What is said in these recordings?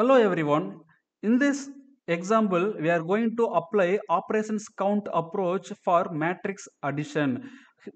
Hello everyone. In this example, we are going to apply operations count approach for matrix addition.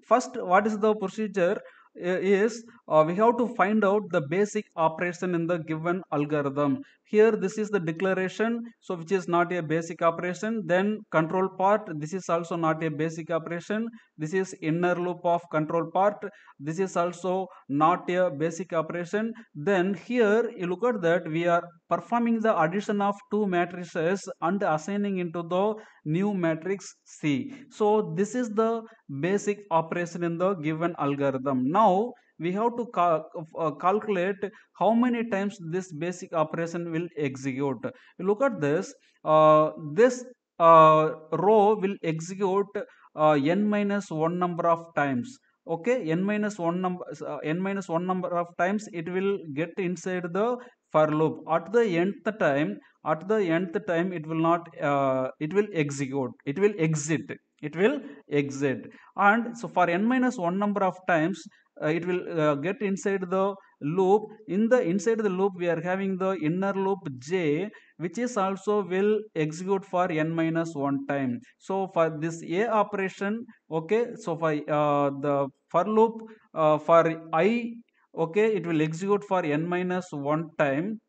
First, what is the procedure? Is uh, we have to find out the basic operation in the given algorithm. Here, this is the declaration, so which is not a basic operation. Then control part, this is also not a basic operation. This is inner loop of control part. This is also not a basic operation. Then here you look at that we are performing the addition of two matrices and assigning into the new matrix C. So this is the basic operation in the given algorithm. Now we have to cal- uh, calculate how many times this basic operation will execute. Look at this. Uh, this uh, row will execute uh, n minus one number of times okay n minus one number uh, n minus one number of times it will get inside the for loop at the nth time at the nth time it will not uh, it will execute it will exit it will exit and so for n minus one number of times uh, it will uh, get inside the loop. In the inside the loop we are having the inner loop j which is also will execute for n minus one time. So for this a operation okay so for uh, the for loop uh, for i okay it will execute for n minus one time.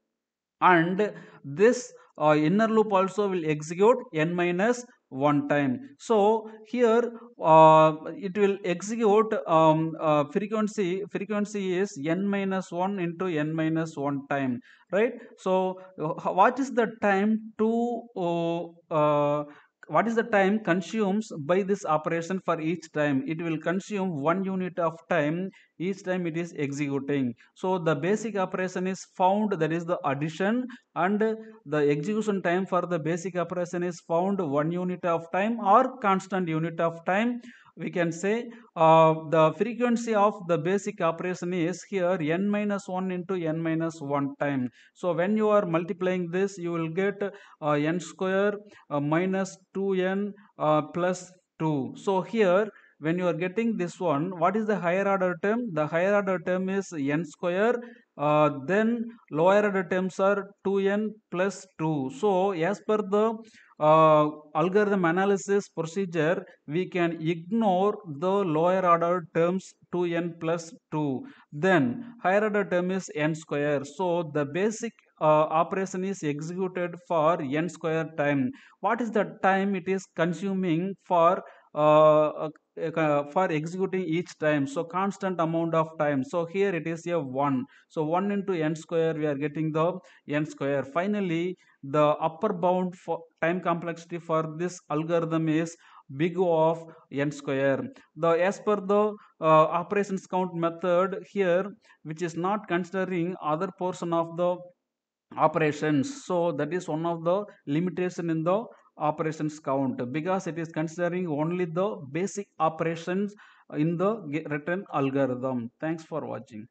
And this uh, inner loop also will execute n minus one time. So here uh, it will execute um, uh, frequency frequency is n minus 1 into n minus 1 time right? So what is the time to uh, uh, what is the time consumes by this operation for each time? It will consume one unit of time. Each time it is executing. So the basic operation is found that is the addition and the execution time for the basic operation is found one unit of time or constant unit of time we can say uh, the frequency of the basic operation is here n minus 1 into n minus 1 time. So when you are multiplying this you will get uh, n square uh, minus 2n uh, plus 2 so here when you are getting this one what is the higher order term? The higher order term is n square uh, then lower order terms are 2n plus 2 so as per the uh, algorithm analysis procedure we can ignore the lower order terms 2n plus 2 then higher order term is n square. So the basic uh, operation is executed for n square time. What is the time it is consuming for uh, uh, for executing each time. So constant amount of time. So here it is a 1 so 1 into n square we are getting the n square. Finally the upper bound for time complexity for this algorithm is big O of n square. The as per the uh, operations count method here which is not considering other portion of the operations. So that is one of the limitation in the operations count because it is considering only the basic operations in the written algorithm. Thanks for watching